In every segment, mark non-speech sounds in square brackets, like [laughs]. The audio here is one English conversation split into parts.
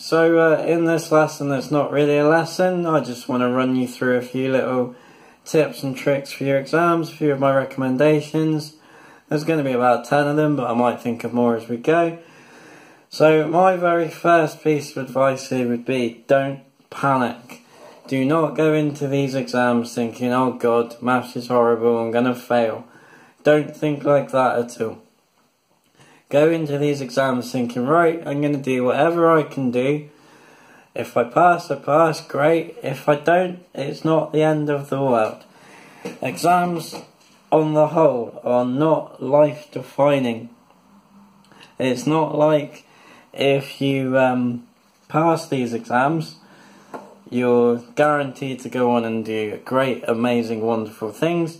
So uh, in this lesson that's not really a lesson, I just want to run you through a few little tips and tricks for your exams, a few of my recommendations. There's going to be about 10 of them, but I might think of more as we go. So my very first piece of advice here would be don't panic. Do not go into these exams thinking, oh god, maths is horrible, I'm going to fail. Don't think like that at all. Go into these exams thinking, right, I'm going to do whatever I can do. If I pass, I pass, great. If I don't, it's not the end of the world. Exams, on the whole, are not life defining. It's not like if you um, pass these exams, you're guaranteed to go on and do great, amazing, wonderful things.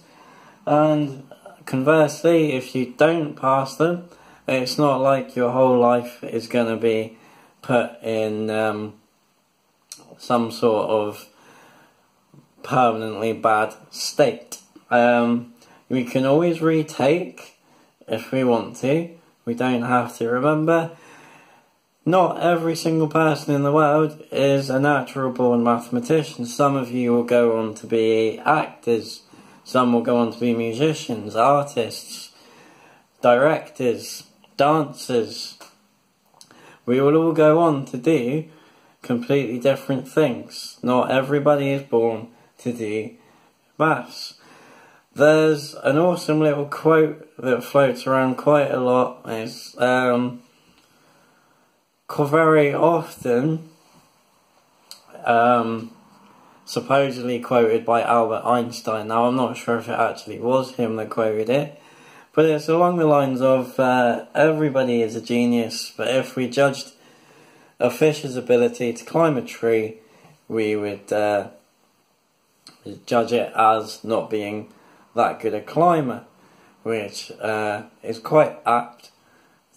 And conversely, if you don't pass them, it's not like your whole life is going to be put in um, some sort of permanently bad state. Um, we can always retake if we want to. We don't have to. Remember, not every single person in the world is a natural born mathematician. Some of you will go on to be actors, some will go on to be musicians, artists, directors, dancers. We will all go on to do completely different things. Not everybody is born to do maths. There's an awesome little quote that floats around quite a lot. It's um, very often um, supposedly quoted by Albert Einstein. Now, I'm not sure if it actually was him that quoted it, but it's along the lines of uh, everybody is a genius, but if we judged a fish's ability to climb a tree, we would uh, judge it as not being that good a climber, which uh, is quite apt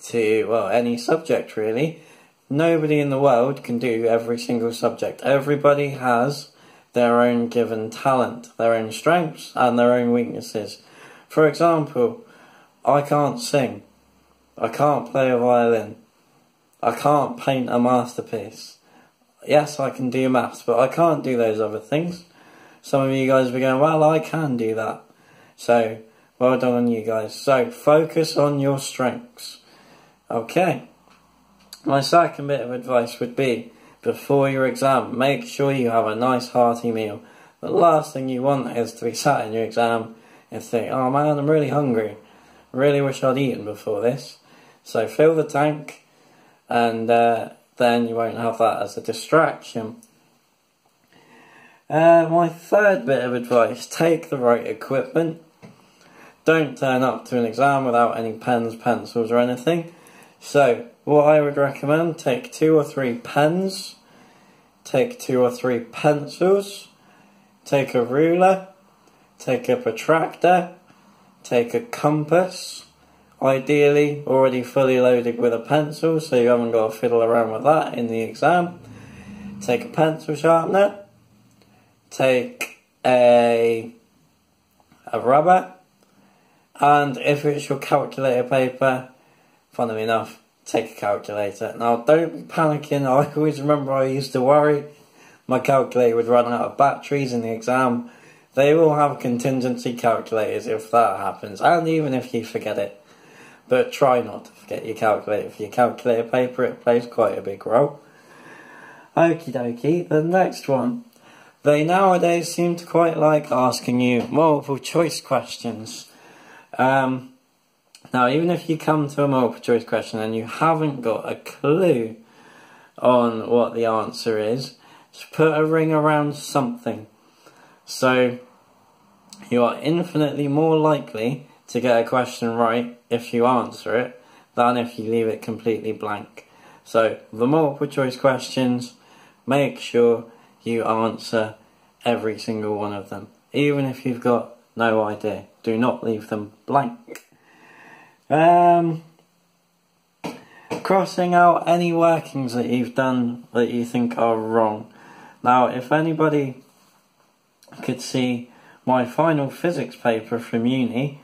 to, well, any subject really. Nobody in the world can do every single subject. Everybody has their own given talent, their own strengths, and their own weaknesses. For example, I can't sing. I can't play a violin. I can't paint a masterpiece. Yes, I can do maths, but I can't do those other things. Some of you guys be going, well, I can do that. So, well done on you guys. So, focus on your strengths. Okay. My second bit of advice would be, before your exam, make sure you have a nice hearty meal. The last thing you want is to be sat in your exam and think, oh man, I'm really hungry. Really wish I'd eaten before this. So fill the tank, and uh, then you won't have that as a distraction. Uh, my third bit of advice take the right equipment. Don't turn up to an exam without any pens, pencils, or anything. So, what I would recommend take two or three pens, take two or three pencils, take a ruler, take a protractor, take a compass, ideally already fully loaded with a pencil so you haven't got to fiddle around with that in the exam. Take a pencil sharpener, take a, a rubber, and if it's your calculator paper, funnily enough, take a calculator. Now don't be panicking, [laughs] I always remember I used to worry my calculator would run out of batteries in the exam they will have contingency calculators if that happens, and even if you forget it. But try not to forget your calculator. Your calculator paper, it plays quite a big role. Okie dokie, the next one. They nowadays seem to quite like asking you multiple choice questions. Um, now, even if you come to a multiple choice question and you haven't got a clue on what the answer is, just put a ring around something. So, you are infinitely more likely to get a question right if you answer it than if you leave it completely blank. So, the multiple choice questions, make sure you answer every single one of them, even if you've got no idea. Do not leave them blank. Um, crossing out any workings that you've done that you think are wrong. Now, if anybody could see my final physics paper from uni,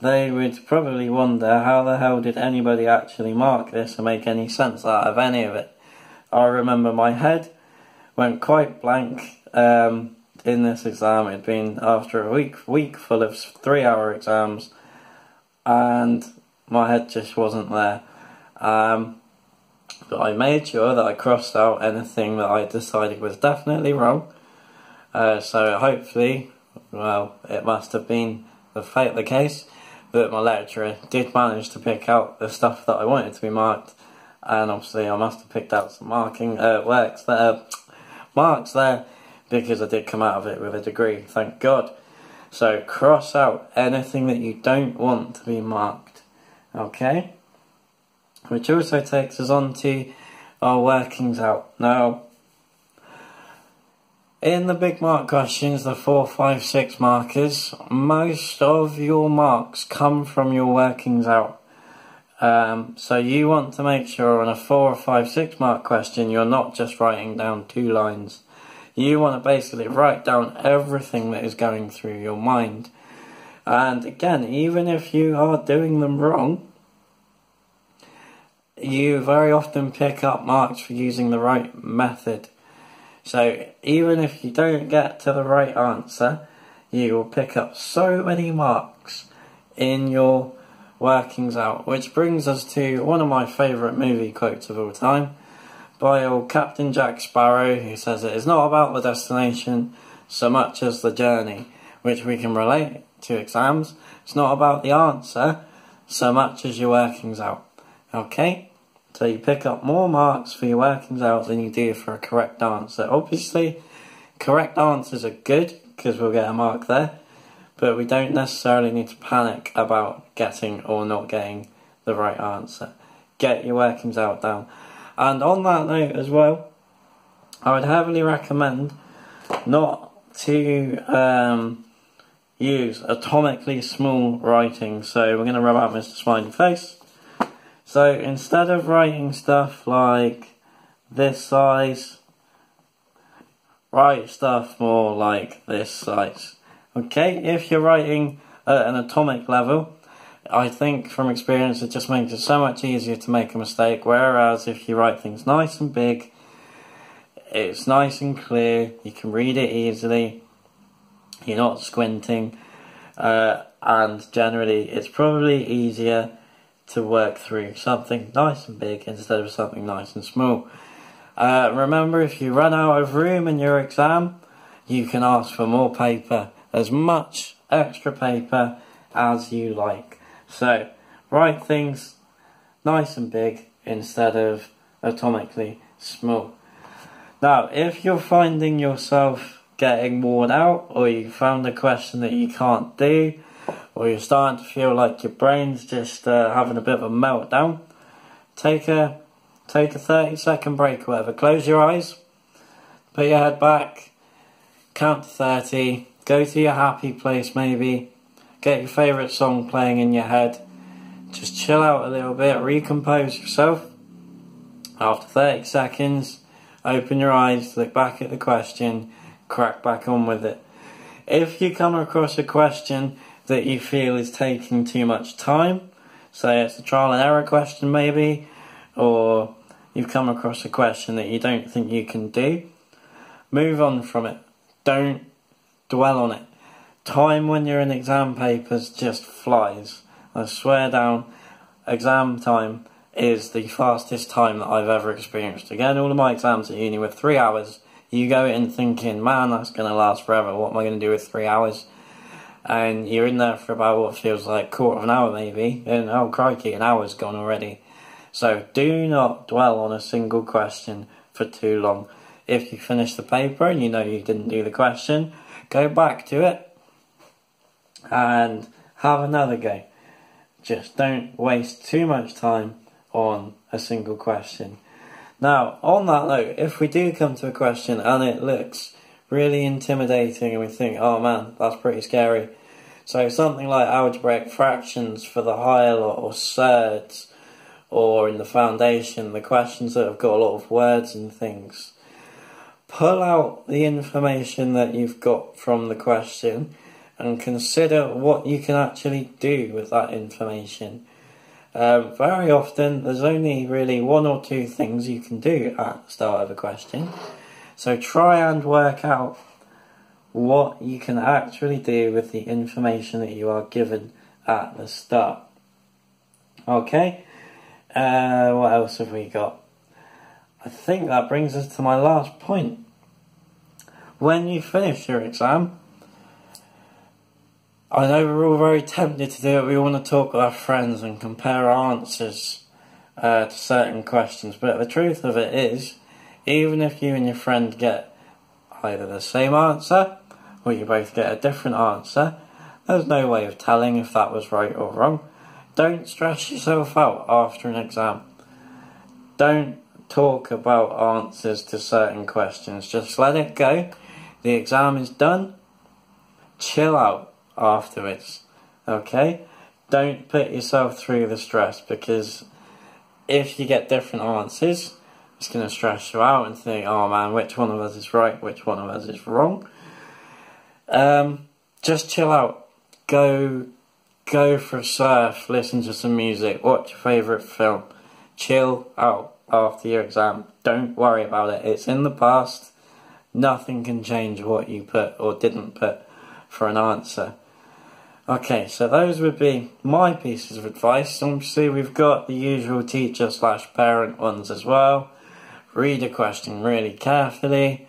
they would probably wonder how the hell did anybody actually mark this and make any sense out of any of it. I remember my head went quite blank um, in this exam. It'd been after a week week full of three hour exams, and my head just wasn't there. Um, but I made sure that I crossed out anything that I decided was definitely wrong. Uh, so hopefully, well, it must have been the fate of the case that my lecturer did manage to pick out the stuff that I wanted to be marked, and obviously I must have picked out some marking uh, works there, marks there, because I did come out of it with a degree, thank God. So cross out anything that you don't want to be marked, okay? Which also takes us on to our workings out. Now, in the big mark questions, the 4, 5, 6 markers, most of your marks come from your workings out. Um, so you want to make sure on a 4 or 5, 6 mark question you're not just writing down two lines. You want to basically write down everything that is going through your mind. And again, even if you are doing them wrong, you very often pick up marks for using the right method. So even if you don't get to the right answer, you will pick up so many marks in your workings out. Which brings us to one of my favourite movie quotes of all time by old Captain Jack Sparrow, who says it is not about the destination so much as the journey, which we can relate to exams. It's not about the answer so much as your workings out. Okay? So you pick up more marks for your workings out than you do for a correct answer. Obviously, correct answers are good because we'll get a mark there, but we don't necessarily need to panic about getting or not getting the right answer. Get your workings out down. And on that note as well, I would heavily recommend not to um, use atomically small writing. So we're going to rub out Mr. Smiley Face. So instead of writing stuff like this size, write stuff more like this size. Okay, if you're writing at an atomic level, I think from experience it just makes it so much easier to make a mistake, whereas if you write things nice and big, it's nice and clear, you can read it easily, you're not squinting, uh, and generally it's probably easier to work through something nice and big instead of something nice and small. Uh, remember, if you run out of room in your exam, you can ask for more paper, as much extra paper as you like. So, write things nice and big instead of atomically small. Now, if you're finding yourself getting worn out, or you found a question that you can't do, or you're starting to feel like your brain's just uh, having a bit of a meltdown, take a take a 30 second break or whatever. Close your eyes, put your head back, count to 30, go to your happy place maybe, get your favourite song playing in your head, just chill out a little bit, recompose yourself. After 30 seconds, open your eyes, look back at the question, crack back on with it. If you come across a question that you feel is taking too much time. Say it's a trial and error question, maybe, or you've come across a question that you don't think you can do. Move on from it. Don't dwell on it. Time when you're in exam papers just flies. I swear down, exam time is the fastest time that I've ever experienced. Again, all of my exams at uni were three hours. You go in thinking, man, that's going to last forever. What am I going to do with three hours? And you're in there for about what feels like quarter of an hour maybe, and oh crikey, an hour's gone already. So do not dwell on a single question for too long. If you finish the paper and you know you didn't do the question, go back to it and have another go. Just don't waste too much time on a single question. Now, on that note, if we do come to a question and it looks really intimidating and we think, oh man, that's pretty scary. So something like algebraic fractions for the higher lot or surds or in the foundation, the questions that have got a lot of words and things. Pull out the information that you've got from the question and consider what you can actually do with that information. Um, very often, there's only really one or two things you can do at the start of a question. So try and work out what you can actually do with the information that you are given at the start. Okay, uh, what else have we got? I think that brings us to my last point. When you finish your exam, I know we're all very tempted to do it. We want to talk with our friends and compare our answers uh, to certain questions. But the truth of it is, even if you and your friend get either the same answer or you both get a different answer, there's no way of telling if that was right or wrong. Don't stress yourself out after an exam. Don't talk about answers to certain questions. Just let it go. The exam is done. Chill out afterwards. Okay? Don't put yourself through the stress because if you get different answers, it's going to stress you out and think, oh man, which one of us is right, which one of us is wrong. Um, just chill out. Go, go for a surf, listen to some music, watch your favourite film. Chill out after your exam. Don't worry about it. It's in the past. Nothing can change what you put or didn't put for an answer. Okay, so those would be my pieces of advice. Obviously, we've got the usual teacher slash parent ones as well. Read a question really carefully.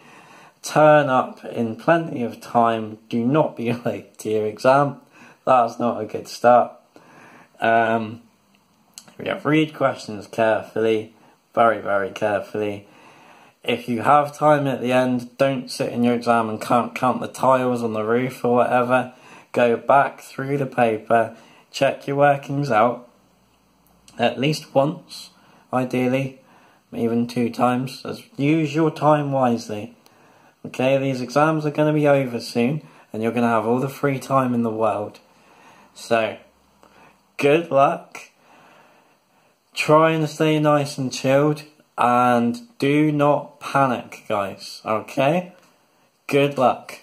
Turn up in plenty of time. Do not be [laughs] late to your exam. That's not a good start. Um, yeah, read questions carefully, very, very carefully. If you have time at the end, don't sit in your exam and can't count the tiles on the roof or whatever go back through the paper, check your workings out at least once, ideally, even two times. Use your time wisely. Okay, these exams are going to be over soon, and you're going to have all the free time in the world. So, good luck. Try and stay nice and chilled, and do not panic, guys. Okay? Good luck.